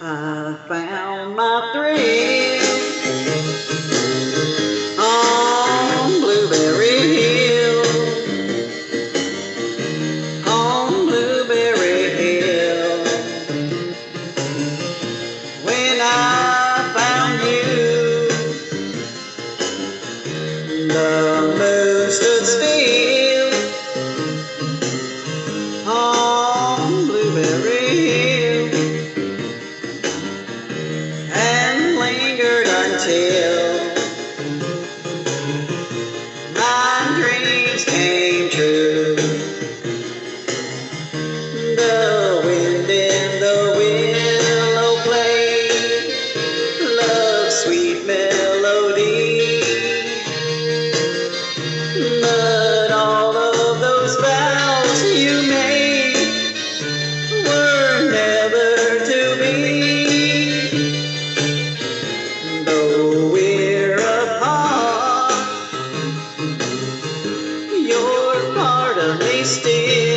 I found my three. and lingered until my dreams came. stay.